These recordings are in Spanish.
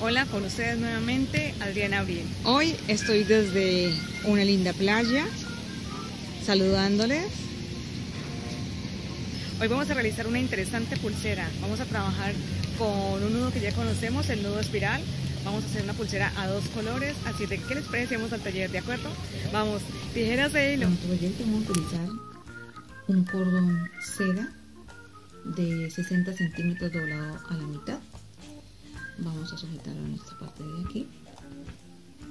Hola, con ustedes nuevamente, Adriana Abril. Hoy estoy desde una linda playa, saludándoles. Hoy vamos a realizar una interesante pulsera. Vamos a trabajar con un nudo que ya conocemos, el nudo espiral. Vamos a hacer una pulsera a dos colores, así de que les parece al taller, ¿de acuerdo? Vamos, tijeras de hilo. Nuestro proyecto vamos a utilizar un cordón seda de 60 centímetros doblado a la mitad vamos a sujetarlo en esta parte de aquí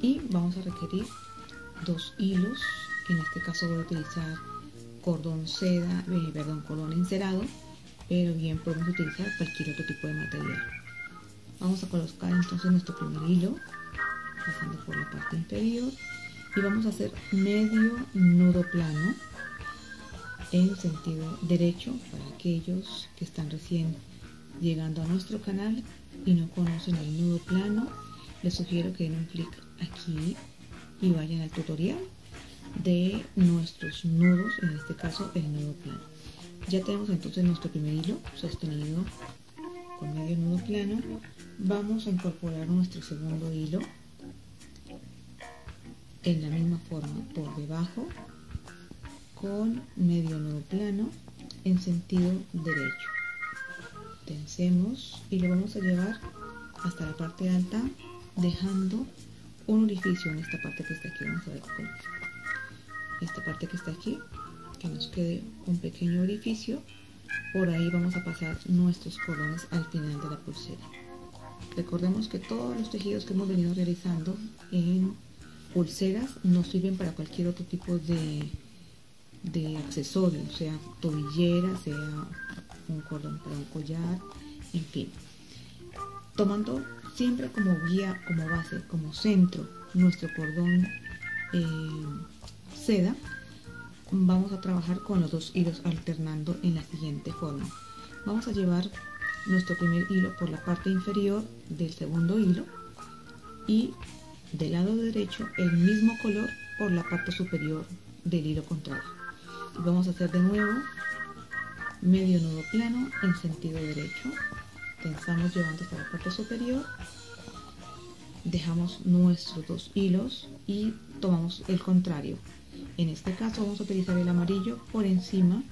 y vamos a requerir dos hilos. En este caso voy a utilizar cordón seda eh, perdón cordón encerado pero bien podemos utilizar cualquier otro tipo de material. Vamos a colocar entonces nuestro primer hilo pasando por la parte inferior y vamos a hacer medio nudo plano en sentido derecho para aquellos que están recién llegando a nuestro canal y no conocen el nudo plano, les sugiero que den un clic aquí y vayan al tutorial de nuestros nudos, en este caso el nudo plano. Ya tenemos entonces nuestro primer hilo sostenido con medio nudo plano. Vamos a incorporar nuestro segundo hilo en la misma forma por debajo con medio nudo plano en sentido derecho tensemos y lo vamos a llevar hasta la parte alta dejando un orificio en esta parte que está aquí. Vamos a ver esta parte que está aquí que nos quede un pequeño orificio. Por ahí vamos a pasar nuestros cordones al final de la pulsera. Recordemos que todos los tejidos que hemos venido realizando en pulseras nos sirven para cualquier otro tipo de, de accesorio sea tobillera sea un cordón para un collar, en fin. Tomando siempre como guía, como base, como centro nuestro cordón eh, seda, vamos a trabajar con los dos hilos alternando en la siguiente forma. Vamos a llevar nuestro primer hilo por la parte inferior del segundo hilo y del lado derecho el mismo color por la parte superior del hilo contrario. vamos a hacer de nuevo medio nudo plano en sentido derecho. Tensamos llevando hasta la parte superior. Dejamos nuestros dos hilos y tomamos el contrario. En este caso vamos a utilizar el amarillo por encima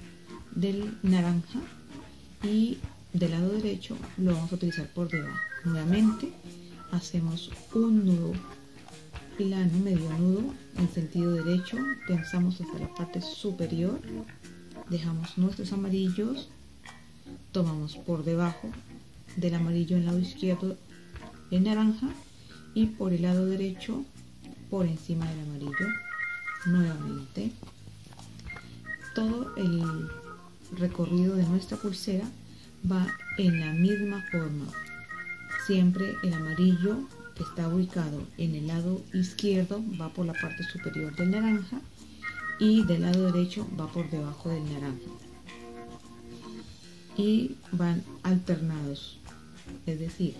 del naranja y del lado derecho lo vamos a utilizar por debajo. Nuevamente hacemos un nudo plano medio nudo en sentido derecho. Tensamos hasta la parte superior dejamos nuestros amarillos, tomamos por debajo del amarillo en lado izquierdo el naranja y por el lado derecho por encima del amarillo nuevamente. Todo el recorrido de nuestra pulsera va en la misma forma. Siempre el amarillo que está ubicado en el lado izquierdo va por la parte superior del naranja y del lado derecho va por debajo del naranja. Y van alternados. Es decir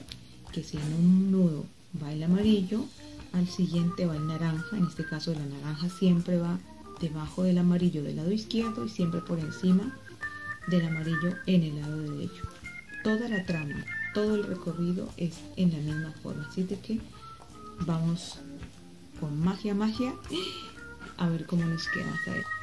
que si en un nudo va el amarillo al siguiente va el naranja. En este caso la naranja siempre va debajo del amarillo del lado izquierdo y siempre por encima del amarillo en el lado derecho. Toda la trama todo el recorrido es en la misma forma. Así de que vamos con magia magia a ver cómo nos queda ver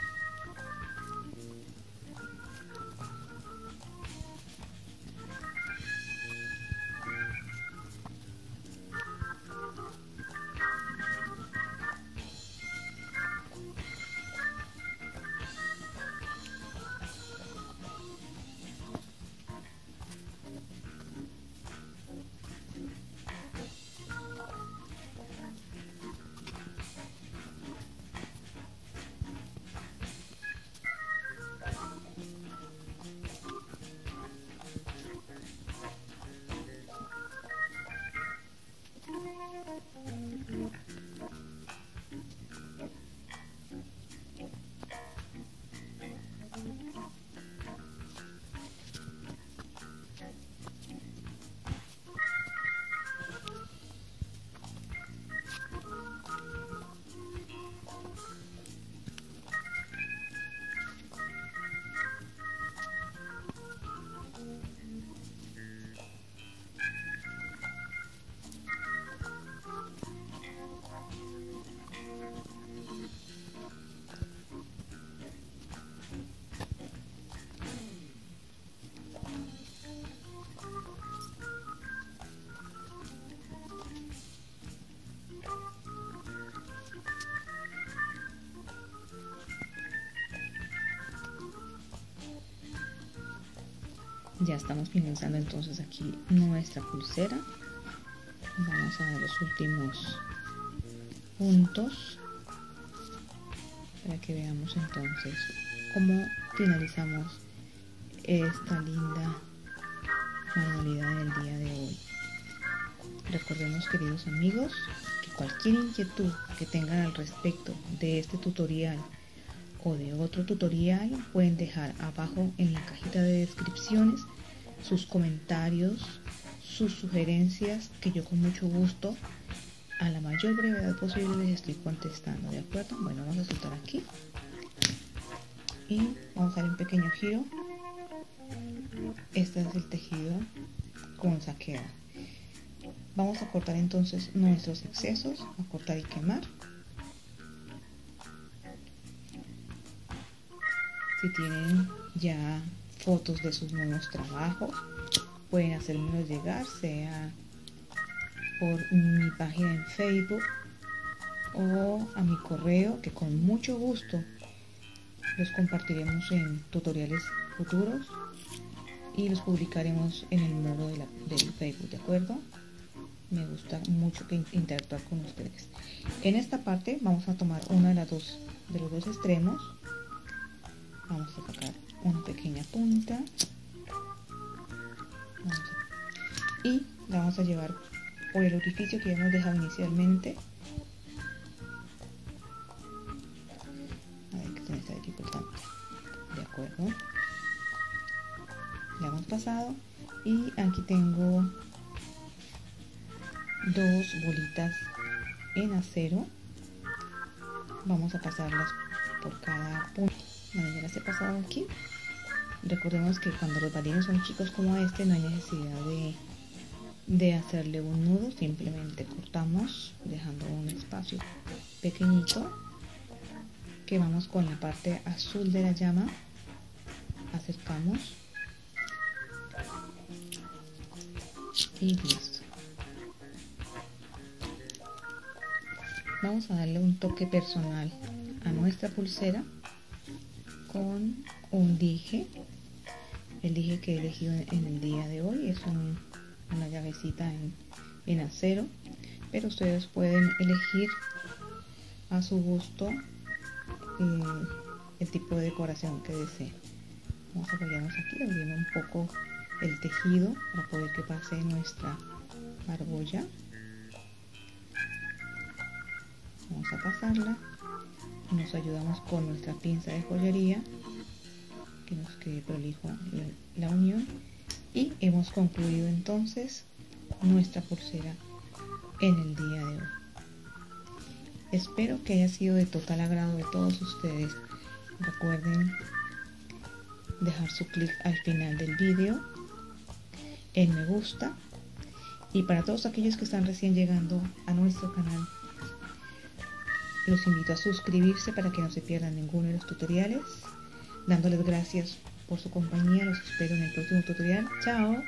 ya estamos finalizando entonces aquí nuestra pulsera. Vamos a dar los últimos puntos para que veamos entonces cómo finalizamos esta linda manualidad del día de hoy. Recordemos queridos amigos que cualquier inquietud que tengan al respecto de este tutorial o de otro tutorial pueden dejar abajo en la cajita de descripciones sus comentarios, sus sugerencias que yo con mucho gusto a la mayor brevedad posible les estoy contestando, ¿de acuerdo? Bueno, vamos a soltar aquí y vamos a dar un pequeño giro. Este es el tejido con saqueo. Vamos a cortar entonces nuestros excesos, a cortar y quemar. Si tienen ya fotos de sus nuevos trabajos, pueden hacérmelos llegar, sea por mi página en Facebook o a mi correo, que con mucho gusto los compartiremos en tutoriales futuros y los publicaremos en el muro de del Facebook, ¿de acuerdo? Me gusta mucho que interactuar con ustedes. En esta parte vamos a tomar una de las dos de los dos extremos vamos a sacar una pequeña punta. Y la vamos a llevar por el orificio que hemos dejado inicialmente. A ver que se me está dificultando. De acuerdo. La hemos pasado. Y aquí tengo dos bolitas en acero. Vamos a pasarlas por cada punto bueno, ya las he aquí. Recordemos que cuando los balines son chicos como este no hay necesidad de, de hacerle un nudo, simplemente cortamos dejando un espacio pequeñito que vamos con la parte azul de la llama, acercamos y listo. Vamos a darle un toque personal a nuestra pulsera con un dije. El dije que he elegido en el día de hoy es una llavecita en, acero, pero ustedes pueden elegir a su gusto eh, el tipo de decoración que deseen. Vamos a apoyarnos aquí, abriendo un poco el tejido para poder que pase nuestra argolla. Vamos a pasarla nos ayudamos con nuestra pinza de joyería que nos quede prolijo la, unión. Y hemos concluido entonces nuestra pulsera en el día de hoy. Espero que haya sido de total agrado de todos ustedes. Recuerden dejar su clic al final del vídeo en me gusta. Y para todos aquellos que están recién llegando a nuestro canal los invito a suscribirse para que no se pierdan ninguno de los tutoriales. Dándoles gracias por su compañía. Los espero en el próximo tutorial. Chao.